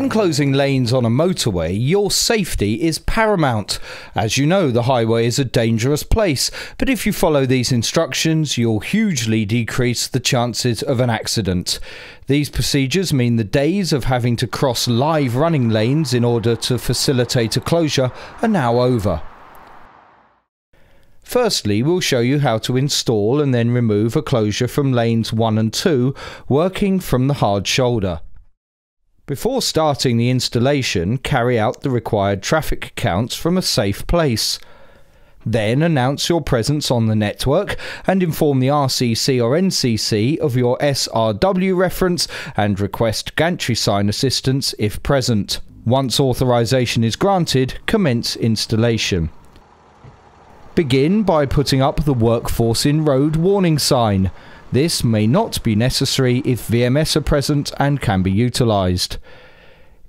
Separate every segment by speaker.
Speaker 1: When closing lanes on a motorway, your safety is paramount. As you know, the highway is a dangerous place, but if you follow these instructions, you'll hugely decrease the chances of an accident. These procedures mean the days of having to cross live running lanes in order to facilitate a closure are now over. Firstly, we'll show you how to install and then remove a closure from lanes 1 and 2, working from the hard shoulder. Before starting the installation, carry out the required traffic counts from a safe place. Then announce your presence on the network and inform the RCC or NCC of your SRW reference and request gantry sign assistance if present. Once authorization is granted, commence installation. Begin by putting up the workforce in road warning sign. This may not be necessary if VMS are present and can be utilised.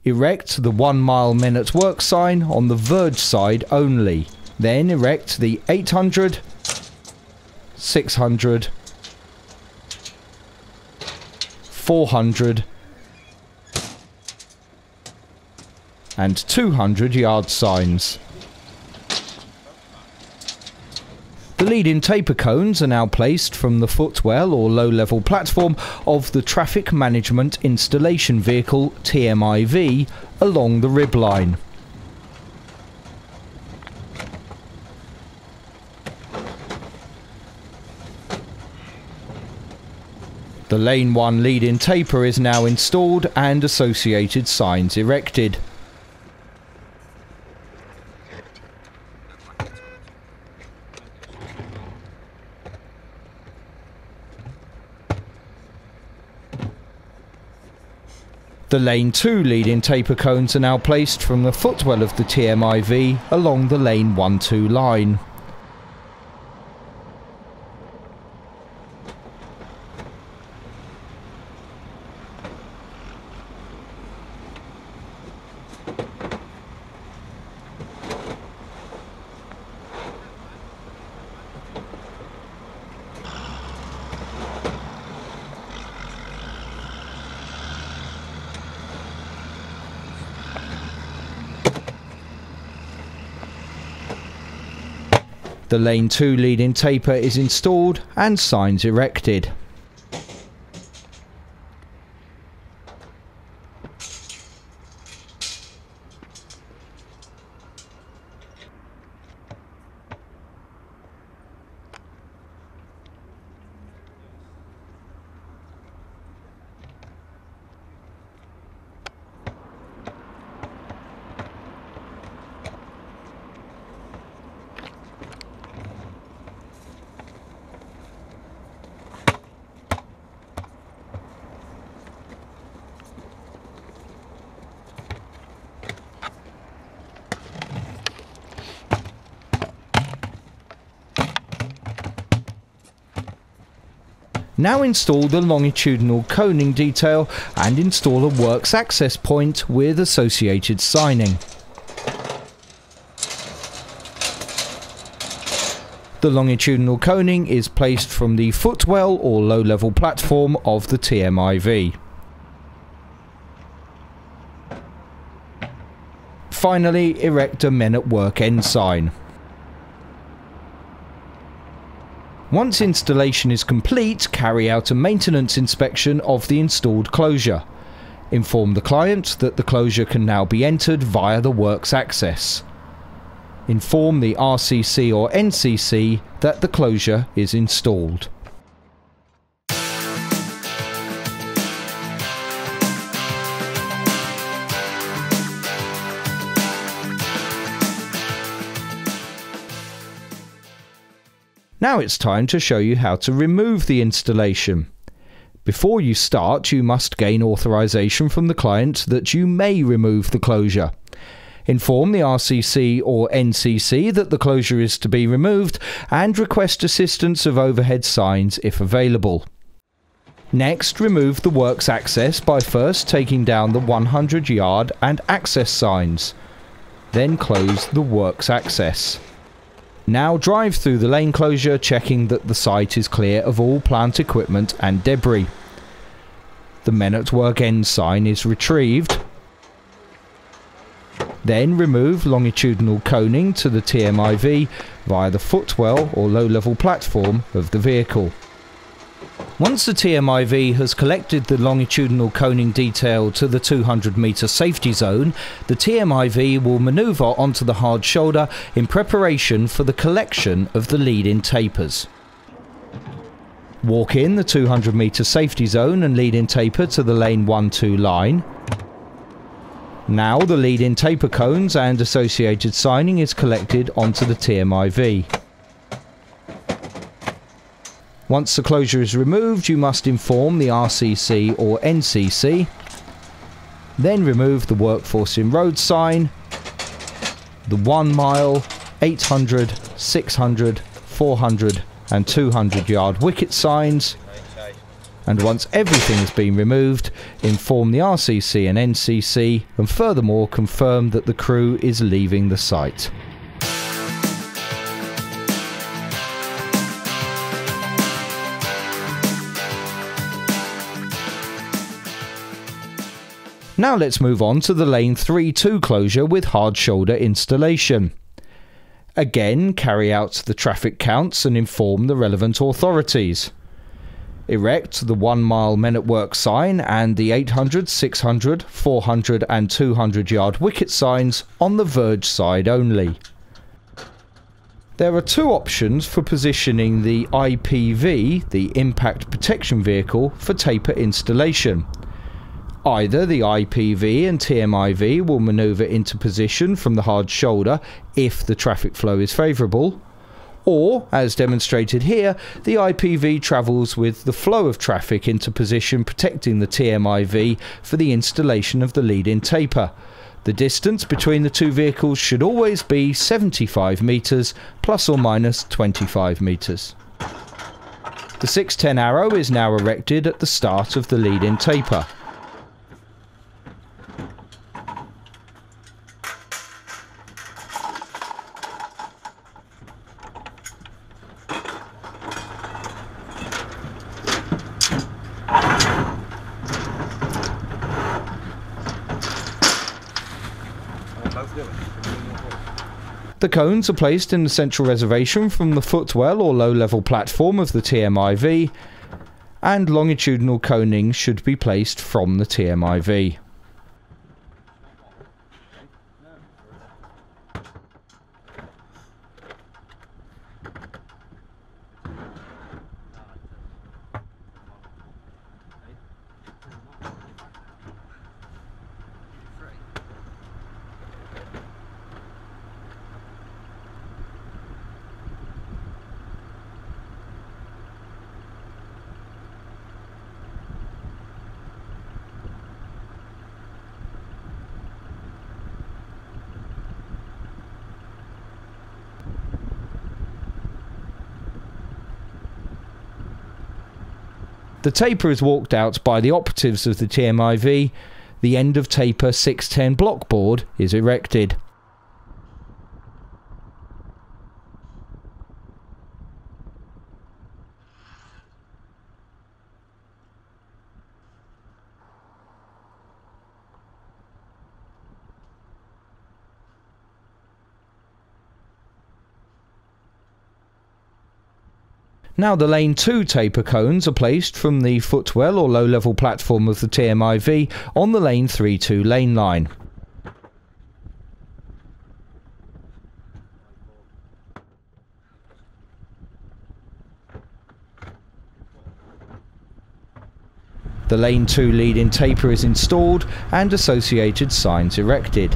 Speaker 1: Erect the 1 mile men at work sign on the verge side only. Then erect the 800, 600, 400 and 200 yard signs. The lead-in taper cones are now placed from the footwell or low-level platform of the Traffic Management Installation Vehicle TMIV along the rib line. The lane 1 lead-in taper is now installed and associated signs erected. The lane 2 lead-in taper cones are now placed from the footwell of the TMIV along the lane 1-2 line. The lane 2 lead-in taper is installed and signs erected. Now install the longitudinal coning detail and install a works access point with associated signing. The longitudinal coning is placed from the footwell or low level platform of the TMIV. Finally, erect a men at work end sign. Once installation is complete, carry out a maintenance inspection of the installed closure. Inform the client that the closure can now be entered via the works access. Inform the RCC or NCC that the closure is installed. Now it's time to show you how to remove the installation. Before you start, you must gain authorization from the client that you may remove the closure. Inform the RCC or NCC that the closure is to be removed and request assistance of overhead signs if available. Next, remove the works access by first taking down the 100 yard and access signs. Then close the works access. Now drive through the lane closure checking that the site is clear of all plant equipment and debris. The men at work end sign is retrieved. Then remove longitudinal coning to the TMIV via the footwell or low level platform of the vehicle. Once the TMIV has collected the longitudinal coning detail to the 200 metre safety zone, the TMIV will manoeuvre onto the hard shoulder in preparation for the collection of the lead-in tapers. Walk in the 200 metre safety zone and lead-in taper to the lane 1-2 line. Now the lead-in taper cones and associated signing is collected onto the TMIV. Once the closure is removed, you must inform the RCC or NCC. Then remove the workforce in road sign, the 1 mile, 800, 600, 400 and 200 yard wicket signs. And once everything has been removed, inform the RCC and NCC and furthermore confirm that the crew is leaving the site. Now let's move on to the lane 3-2 closure with hard shoulder installation. Again, carry out the traffic counts and inform the relevant authorities. Erect the 1 mile men at work sign and the 800, 600, 400 and 200 yard wicket signs on the verge side only. There are two options for positioning the IPV, the Impact Protection Vehicle, for taper installation. Either the IPV and TMIV will manoeuvre into position from the hard shoulder if the traffic flow is favourable, or, as demonstrated here, the IPV travels with the flow of traffic into position protecting the TMIV for the installation of the lead-in taper. The distance between the two vehicles should always be 75 metres plus or minus 25 metres. The 610 arrow is now erected at the start of the lead-in taper. The cones are placed in the central reservation from the footwell or low level platform of the TMIV, and longitudinal coning should be placed from the TMIV. The taper is walked out by the operatives of the TMIV. The end of taper 610 block board is erected. Now the lane 2 taper cones are placed from the footwell or low level platform of the TMIV on the lane 3-2 lane line. The lane 2 lead-in taper is installed and associated signs erected.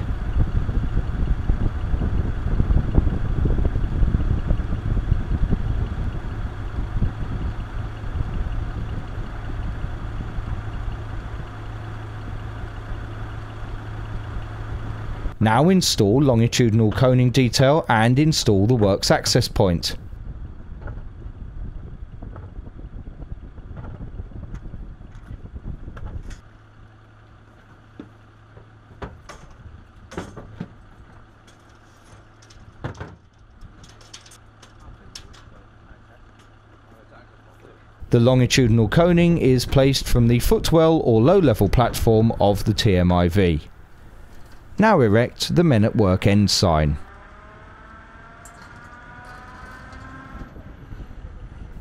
Speaker 1: Now install longitudinal coning detail and install the works access point. The longitudinal coning is placed from the footwell or low level platform of the TMIV. Now erect the Men at Work end sign.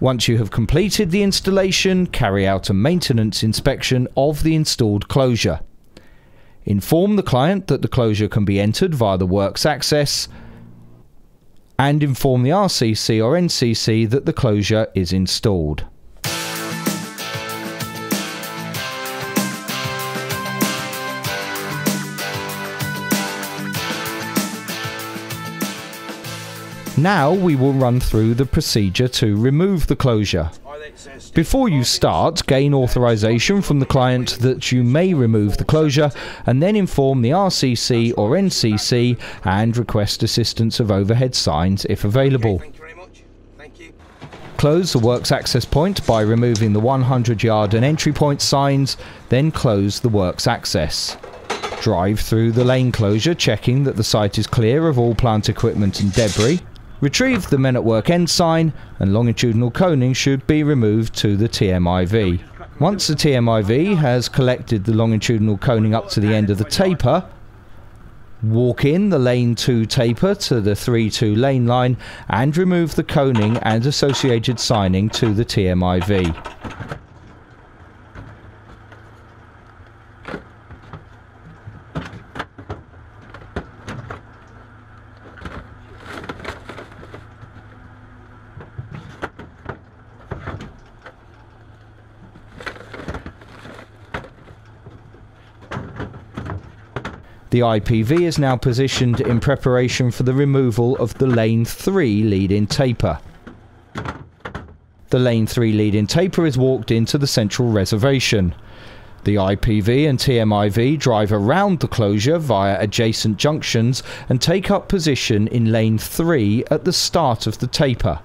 Speaker 1: Once you have completed the installation, carry out a maintenance inspection of the installed closure. Inform the client that the closure can be entered via the Works Access and inform the RCC or NCC that the closure is installed. Now we will run through the procedure to remove the closure. Before you start, gain authorization from the client that you may remove the closure and then inform the RCC or NCC and request assistance of overhead signs if available. Close the works access point by removing the 100 yard and entry point signs, then close the works access. Drive through the lane closure checking that the site is clear of all plant equipment and debris. Retrieve the men at work end sign and longitudinal coning should be removed to the TMIV. Once the TMIV has collected the longitudinal coning up to the end of the taper, walk in the lane 2 taper to the 3-2 lane line and remove the coning and associated signing to the TMIV. The IPV is now positioned in preparation for the removal of the lane 3 lead-in taper. The lane 3 lead-in taper is walked into the central reservation. The IPV and TMIV drive around the closure via adjacent junctions and take up position in lane 3 at the start of the taper.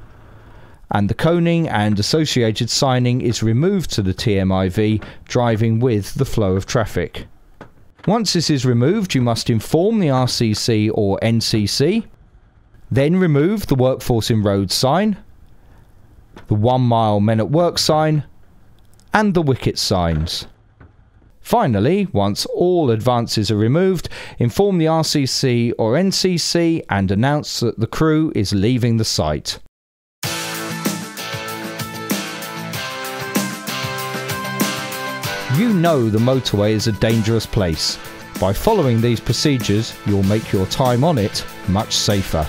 Speaker 1: And the coning and associated signing is removed to the TMIV, driving with the flow of traffic. Once this is removed, you must inform the RCC or NCC. Then remove the Workforce in Road sign, the one mile men at work sign, and the wicket signs. Finally, once all advances are removed, inform the RCC or NCC and announce that the crew is leaving the site. You know the motorway is a dangerous place. By following these procedures, you'll make your time on it much safer.